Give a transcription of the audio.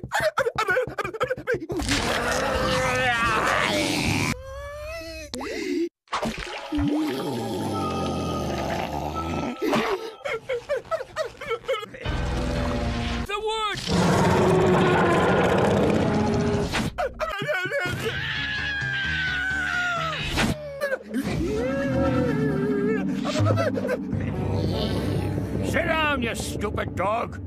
I'm Sit down, you stupid dog.